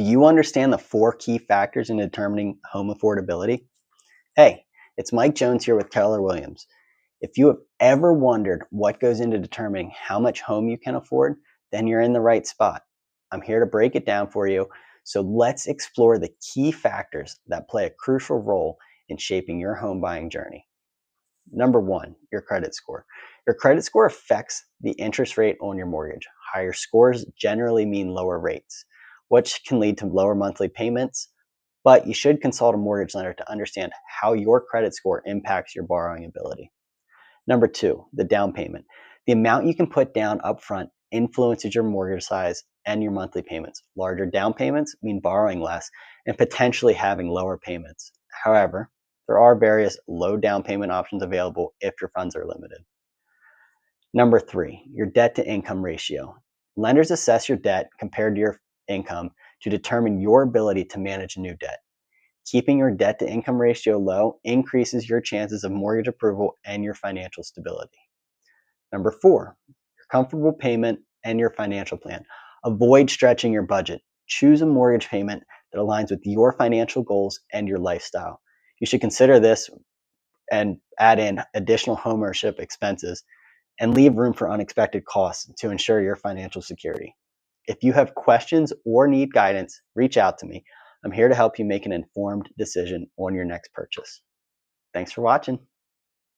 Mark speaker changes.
Speaker 1: Do you understand the four key factors in determining home affordability? Hey, it's Mike Jones here with Keller Williams. If you have ever wondered what goes into determining how much home you can afford, then you're in the right spot. I'm here to break it down for you. So let's explore the key factors that play a crucial role in shaping your home buying journey. Number one, your credit score. Your credit score affects the interest rate on your mortgage. Higher scores generally mean lower rates, which can lead to lower monthly payments. But you should consult a mortgage lender to understand how your credit score impacts your borrowing ability. Number two, the down payment. The amount you can put down upfront influences your mortgage size and your monthly payments. Larger down payments mean borrowing less and potentially having lower payments. However, there are various low down payment options available if your funds are limited. Number three, your debt to income ratio. Lenders assess your debt compared to your income to determine your ability to manage new debt. Keeping your debt to income ratio low increases your chances of mortgage approval and your financial stability. Number four, your comfortable payment and your financial plan. Avoid stretching your budget. Choose a mortgage payment that aligns with your financial goals and your lifestyle you should consider this and add in additional homeownership expenses and leave room for unexpected costs to ensure your financial security. If you have questions or need guidance, reach out to me. I'm here to help you make an informed decision on your next purchase. Thanks for watching.